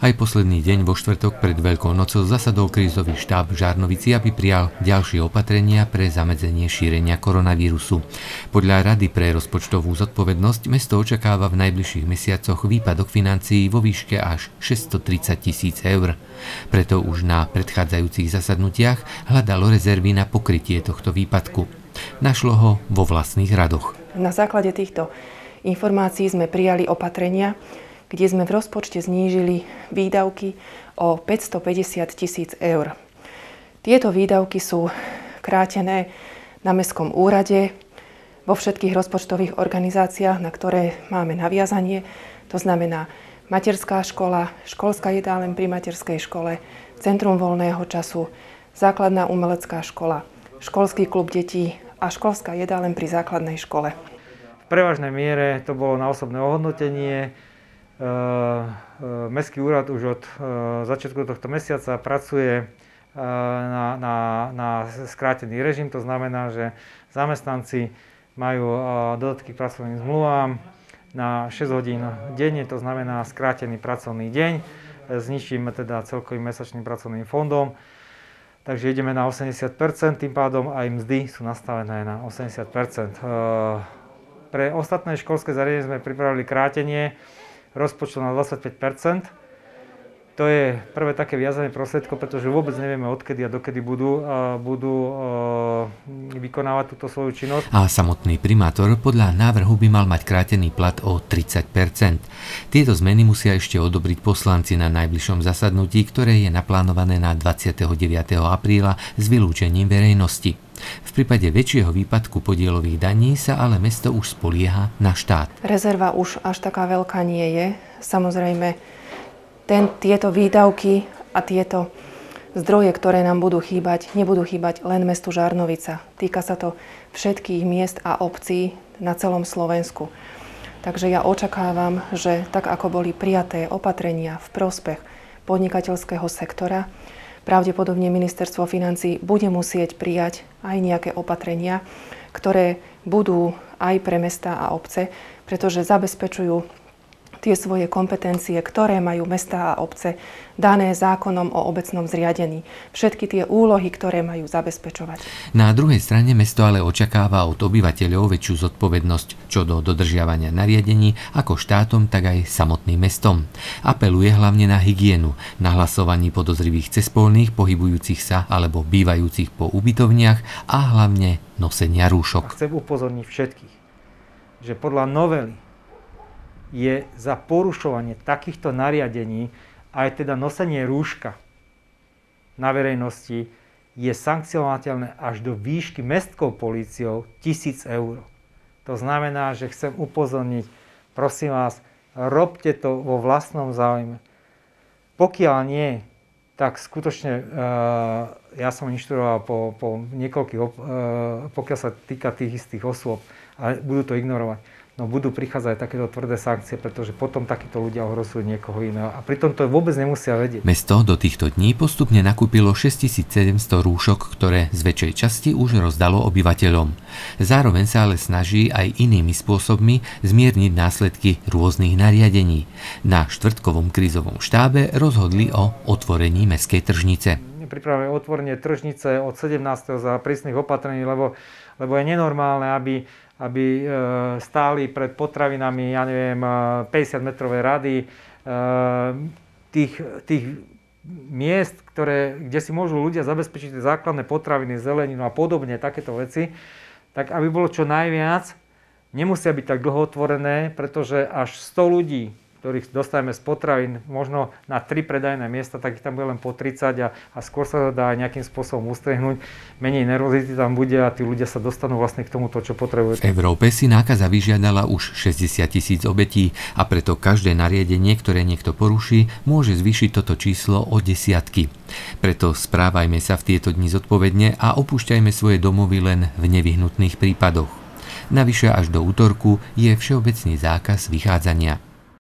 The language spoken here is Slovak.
Aj posledný deň vo štvrtok pred Veľkou nocou zasadol krízový štáb v Žarnovici, aby prijal ďalšie opatrenia pre zamedzenie šírenia koronavírusu. Podľa Rady pre rozpočtovú zodpovednosť mesto očakáva v najbližších mesiacoch výpadok financií vo výške až 630 tisíc eur. Preto už na predchádzajúcich zasadnutiach hľadalo rezervy na pokrytie tohto výpadku. Našlo ho vo vlastných radoch. Na základe týchto informácií sme prijali opatrenia, kde sme v rozpočte znížili výdavky o 550 tisíc eur. Tieto výdavky sú krátené na Mestskom úrade, vo všetkých rozpočtových organizáciách, na ktoré máme naviazanie. To znamená materská škola, školská jedálen pri materskej škole, centrum voľného času, základná umelecká škola, školský klub detí a školská jedálen pri základnej škole. V prevažnej miere to bolo na osobné ohodnotenie, Mestský úrad už od eh, začiatku tohto mesiaca pracuje na, na, na skrátený režim, to znamená, že zamestnanci majú dodatky k pracovným zmluvám na 6 hodín denne, to znamená skrátený pracovný deň s nižším teda celkovým mesačným pracovným fondom. Takže ideme na 80%, tým pádom aj mzdy sú nastavené na 80%. Pre ostatné školské zariadenie sme pripravili krátenie rozpočtu na 25% to je prvé také viazanie prostriedkov, pretože vôbec nevieme, odkedy a dokedy budú, budú a, vykonávať túto svoju činnosť. A samotný primátor podľa návrhu by mal mať krátený plat o 30% Tieto zmeny musia ešte odobriť poslanci na najbližšom zasadnutí, ktoré je naplánované na 29. apríla s vylúčením verejnosti. V prípade väčšieho výpadku podielových daní sa ale mesto už spolieha na štát. Rezerva už až taká veľká nie je. Samozrejme, ten, tieto výdavky a tieto zdroje, ktoré nám budú chýbať, nebudú chýbať len mestu Žarnovica. Týka sa to všetkých miest a obcí na celom Slovensku. Takže ja očakávam, že tak ako boli prijaté opatrenia v prospech podnikateľského sektora, pravdepodobne ministerstvo financí bude musieť prijať aj nejaké opatrenia, ktoré budú aj pre mesta a obce, pretože zabezpečujú tie svoje kompetencie, ktoré majú mesta a obce dané zákonom o obecnom zriadení. Všetky tie úlohy, ktoré majú zabezpečovať. Na druhej strane mesto ale očakáva od obyvateľov väčšiu zodpovednosť čo do dodržiavania nariadení ako štátom, tak aj samotným mestom. Apeluje hlavne na hygienu, na hlasovaní podozrivých cespolných, pohybujúcich sa alebo bývajúcich po ubytovniach a hlavne nosenia rúšok. A chcem upozorniť všetkých, že podľa novely je za porušovanie takýchto nariadení aj teda nosenie rúška na verejnosti je sankcionovateľné až do výšky mestskou políciou 1000 eur. To znamená, že chcem upozorniť, prosím vás, robte to vo vlastnom záujme. Pokiaľ nie, tak skutočne uh, ja som inštruoval po, po niekoľkých, uh, pokiaľ sa týka tých istých osôb, ale budú to ignorovať no budú prichádzať takéto tvrdé sankcie, pretože potom takíto ľudia ohrozujú niekoho iného. A pritom to vôbec nemusia vedieť. Mesto do týchto dní postupne nakúpilo 6700 rúšok, ktoré z väčšej časti už rozdalo obyvateľom. Zároveň sa ale snaží aj inými spôsobmi zmierniť následky rôznych nariadení. Na štvrtkovom krízovom štábe rozhodli o otvorení meskej tržnice pripravujeme otvorenie tržnice od 17. za prísnych opatrení, lebo, lebo je nenormálne, aby aby e, stáli pred potravinami, ja neviem, 50 e, rady e, tých, tých miest, ktoré, kde si môžu ľudia zabezpečiť tie základné potraviny, zeleninu a podobne, takéto veci, tak aby bolo čo najviac, nemusia byť tak dlho otvorené, pretože až 100 ľudí ktorých dostajeme z potravín možno na tri predajné miesta, tak ich tam bude len po 30 a, a skôr sa to dá nejakým spôsobom ustrehnúť. Menej nervozity tam bude a tí ľudia sa dostanú vlastne k tomu, to, čo potrebujú. V Európe si nákaza vyžiadala už 60 tisíc obetí a preto každé nariadenie, ktoré niekto poruší, môže zvýšiť toto číslo o desiatky. Preto správajme sa v tieto dni zodpovedne a opúšťajme svoje domovy len v nevyhnutných prípadoch. Navyše až do útorku je všeobecný zákaz vychádzania.